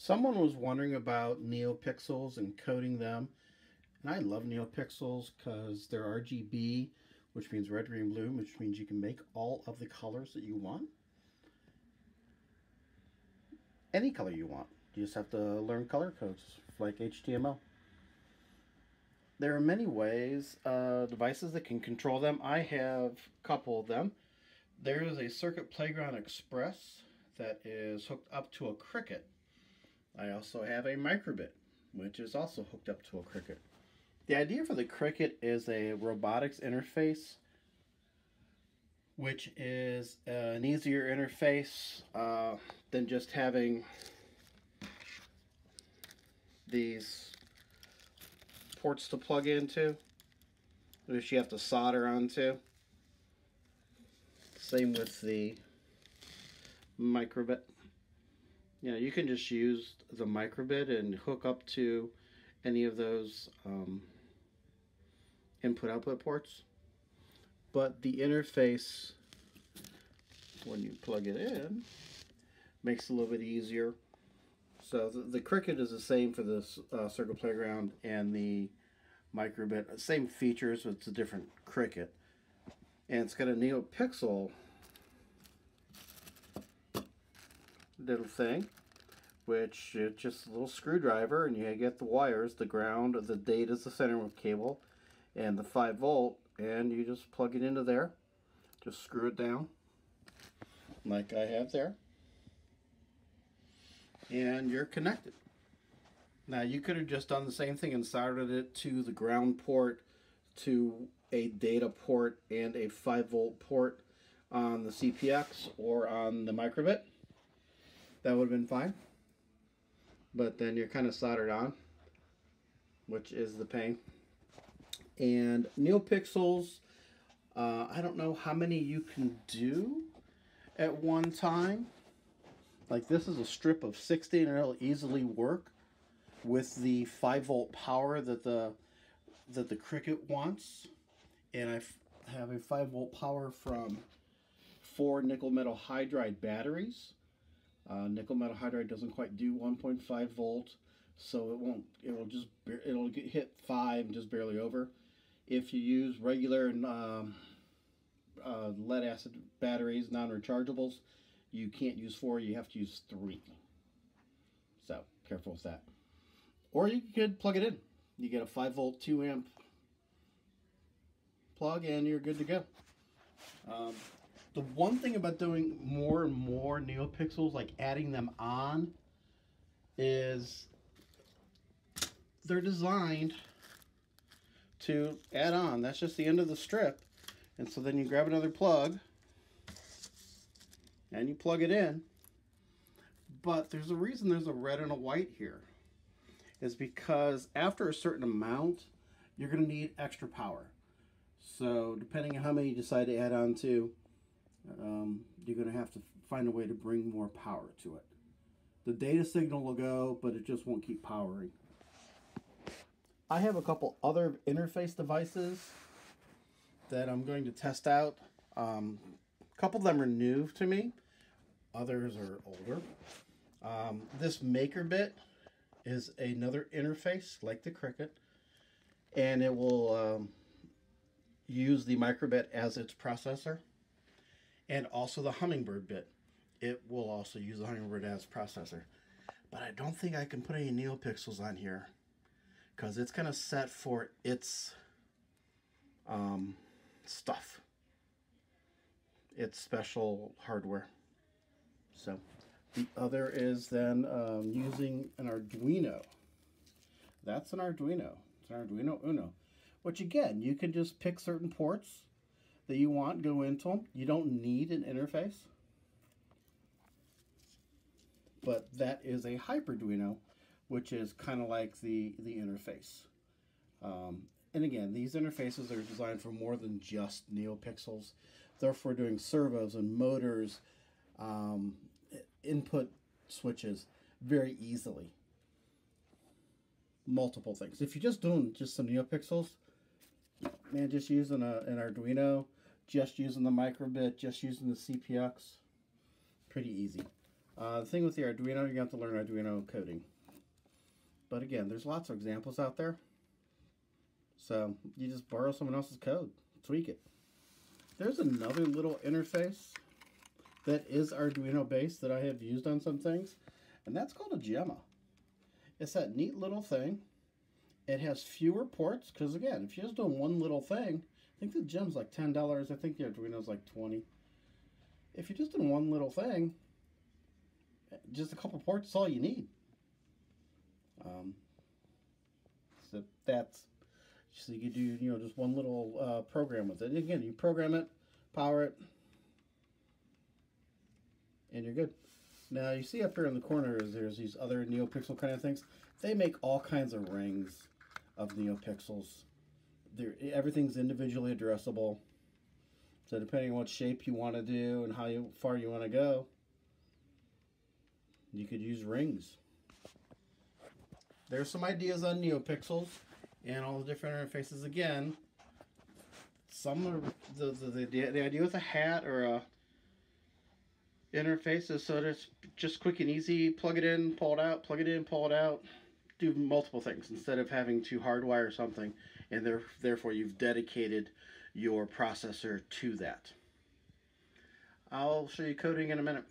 Someone was wondering about NeoPixels and coding them. And I love NeoPixels because they're RGB, which means red, green, blue, which means you can make all of the colors that you want. Any color you want. You just have to learn color codes like HTML. There are many ways, uh, devices that can control them. I have a couple of them. There is a Circuit Playground Express that is hooked up to a Crickit. I also have a microbit, which is also hooked up to a Crickit. The idea for the Crickit is a robotics interface, which is uh, an easier interface uh, than just having these ports to plug into, which you have to solder onto. Same with the microbit. Yeah, you can just use the microbit and hook up to any of those um, input output ports. But the interface, when you plug it in, makes it a little bit easier. So the, the Crickit is the same for this uh, Circuit Playground and the microbit. Same features, it's a different Crickit. And it's got a NeoPixel little thing, which it's just a little screwdriver, and you get the wires, the ground, the data is the center of cable, and the 5 volt, and you just plug it into there. Just screw it down, like I have there. And you're connected. Now you could have just done the same thing and soldered it to the ground port, to a data port, and a 5 volt port on the CPX or on the microbit that would have been fine. But then you're kind of soldered on, which is the pain. And NeoPixels, uh, I don't know how many you can do at one time. Like this is a strip of 60 and it'll easily work with the 5 volt power that the that the Crickit wants. And I have a 5 volt power from four nickel metal hydride batteries. Uh, nickel metal hydride doesn't quite do 1.5 volt, so it won't. It will just it'll get hit five just barely over. If you use regular um, uh, lead acid batteries, non-rechargeables, you can't use four. You have to use three. So careful with that. Or you could plug it in. You get a 5 volt 2 amp plug and you're good to go. Um, the one thing about doing more and more NeoPixels, like adding them on, is they're designed to add on. That's just the end of the strip. And so then you grab another plug and you plug it in. But there's a reason there's a red and a white here. Is because after a certain amount, you're going to need extra power. So depending on how many you decide to add on to, um, you're going to have to find a way to bring more power to it. The data signal will go, but it just won't keep powering. I have a couple other interface devices that I'm going to test out. Um, a couple of them are new to me. Others are older. Um, this MakerBit is another interface like the Crickit. And it will um, use the microbit as its processor and also the Hummingbird bit. It will also use the Hummingbird as processor. But I don't think I can put any NeoPixels on here because it's going to set for its um, stuff. Its special hardware. So the other is then um, using an Arduino. That's an Arduino. It's an Arduino Uno. Which again, you can just pick certain ports that you want go into them. You don't need an interface. But that is a Hyperduino, which is kind of like the, the interface. Um, and again, these interfaces are designed for more than just NeoPixels. Therefore, doing servos and motors, um, input switches very easily. Multiple things. If you're just doing just some NeoPixels, man, just using a, an Arduino just using the microbit, just using the CPX, pretty easy. Uh, the thing with the Arduino, you have to learn Arduino coding. But again, there's lots of examples out there. So you just borrow someone else's code, tweak it. There's another little interface that is Arduino based that I have used on some things, and that's called a Gemma. It's that neat little thing. It has fewer ports, because again, if you're just doing one little thing, I think the gem's like $10. I think the Arduino's like 20 If you're just doing one little thing, just a couple ports is all you need. Um, so that's so you could do you know just one little uh, program with it. And again, you program it, power it, and you're good. Now you see up here in the corner there's these other NeoPixel kind of things. They make all kinds of rings of NeoPixels. Everything's individually addressable. So depending on what shape you want to do and how you, far you want to go, you could use rings. There's some ideas on NeoPixels and all the different interfaces again. Some are the, the, the, the idea with a hat or a interface is so it's just quick and easy. Plug it in, pull it out, plug it in, pull it out. Do multiple things instead of having to hardwire something and there, therefore you've dedicated your processor to that. I'll show you coding in a minute.